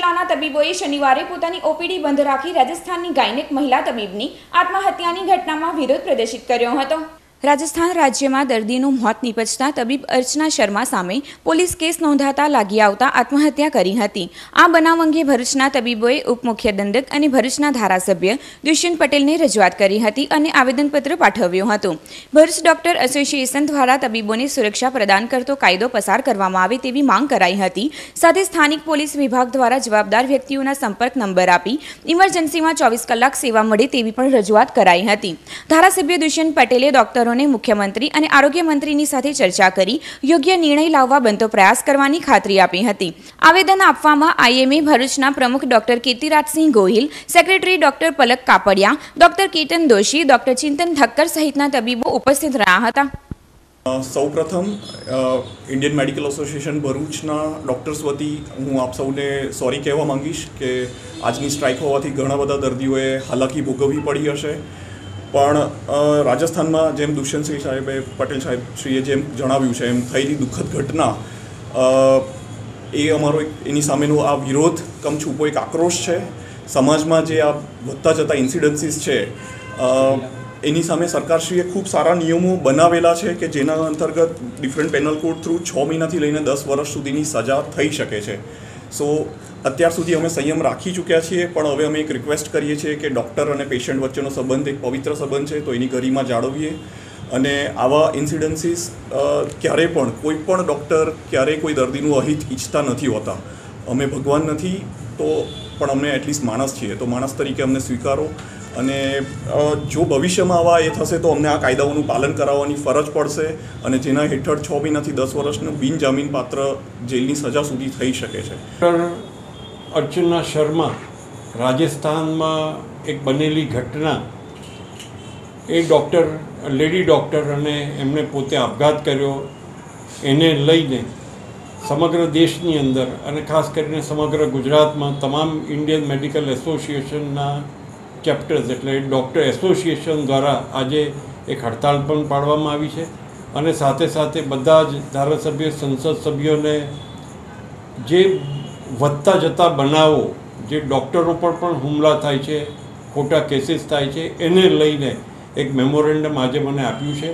જિલ્લાના તબીબોએ શનિવારે પોતાની ઓપીડી બંધ રાખી રાજસ્થાનની ગાયનેક મહિલા તબીબની આત્મહત્યાની ઘટનામાં વિરોધ પ્રદર્શિત કર્યો હતો. રાજસ્થાન રાજ્યમાં દર્દીનું મોત નીપજતા તબીબ અર્ચના શર્મા સામે પોલીસ કેસ નોંધાતા લાગી આવતા આત્મહત્યા કરી હતી. આ બનાવ અંગે ભરૂચના તબીબોએ ઉપમુખ્ય દંડક અને ભરૂચના ધારાસભ્ય દુષ્યંત પટેલને રજૂઆત કરી હતી અને આવેદનપત્ર પાઠવ્યું હતું. ભરૂચ ડોક્ટર એસોસિએશન દ્વારા તબીબોને સુરક્ષા પ્રદાન કરતો કાયદો પસાર કરવામાં આવે તેવી માંગ કરાઈ હતી. સાથે સ્થાનિક પોલીસ વિભાગ દ્વારા જવાબદાર વ્યક્તિઓના સંપર્ક નંબર આપી ઇમરજન્સીમાં ચોવીસ કલાક સેવા મળે તેવી પણ રજૂઆત કરાઈ હતી. ધારાસભ્ય દુષ્યંત પટેલે ડોક્ટરોને મુખ્યમંત્રી અને આરોગ્ય મંત્રીની સાથે ચર્ચા કરી, યોગ્ય નિર્ણય લાવવા બનતો પ્રયાસ કરવાની ખાતરી આપી હતી. આવેદન આપવામાં આઈએમએ ભરૂચના પ્રમુખ doctor Kirtirajsinh Gohil, secretary doctor Palak Kapadia, doctor Ketan Doshi, doctor Chintan Thakkar સહિતના તબીબો ઉપસ્થિત રહ્યા હતા. સૌ પ્રથમ ઇન્ડિયન મેડિકલ એસોસિએશન ભરૂચના ડૉક્ટર્સ વતી હું આપ સૌને સોરી કહેવા માંગીશ કે આજની સ્ટ્રાઇક હોવાથી ઘણા બધા દર્દીઓએ હાલાકી ભોગવવી પડી હશે. પણ રાજસ્થાનમાં જેમ દુષ્યંતસિંહ સાહેબે, પટેલ સાહેબ શ્રીએ જેમ જણાવ્યું છે, એમ થયેલી દુઃખદ ઘટના એ અમારો એક, એની સામેનો આ વિરોધ કમ છૂપો એક આક્રોશ છે. સમાજમાં જે આ વધતા જતા ઇન્સિડન્સીસ છે એની સામે સરકારશ્રીએ ખૂબ સારા નિયમો બનાવેલા છે કે જેના અંતર્ગત ડિફરન્ટ પેનલ કોડ થ્રુ છ મહિનાથી લઈને દસ વર્ષ સુધીની સજા થઈ શકે છે. સો અત્યાર સુધી અમે સંયમ રાખી ચૂક્યા છીએ, પણ હવે અમે એક રિક્વેસ્ટ કરીએ છીએ કે ડૉક્ટર અને પેશન્ટ વચ્ચેનો સંબંધ એક પવિત્ર સંબંધ છે, તો એની ગરિમા જાળવીએ. અને આવા ઇન્સિડન્સીસ ક્યારેય પણ કોઈ પણ ડૉક્ટર ક્યારેય કોઈ દર્દીનું અહિત ઈચ્છતા નથી હોતા. અમે ભગવાન નથી, તો પણ અમને એટલીસ્ટ માણસ છીએ. તો માણસ તરીકે અમને સ્વીકારો. અને જો ભવિષ્યમાં આવા એ થશે તો અમને આ કાયદાઓનું પાલન કરાવવાની ફરજ પડશે અને જેના હેઠળ છ મહિનાથી દસ વર્ષનું બિનજામીન પાત્ર જેલની સજા સુધી થઈ શકે છે. અર્ચના શર્મા રાજસ્થાનમાં એક બનેલી ઘટના. એ ડૉક્ટર, લેડી ડૉક્ટર અને એમણે પોતે આપઘાત કર્યો. એને લઈને સમગ્ર દેશની અંદર અને ખાસ કરીને સમગ્ર ગુજરાતમાં તમામ ઇન્ડિયન મેડિકલ એસોસિએશનના ચેપ્ટર્સ એટલે ડૉક્ટર એસોસિએશન દ્વારા આજે એક હડતાળ પણ પાડવામાં આવી છે. અને સાથે સાથે બધા જ ધારાસભ્ય, સંસદ સભ્યોને જે વધતા જતા બનાવો, જે ડૉક્ટરો પર પણ હુમલા થાય છે, ખોટા કેસીસ થાય છે, એને લઈને એક મેમોરેન્ડમ આજે મને આપ્યું છે.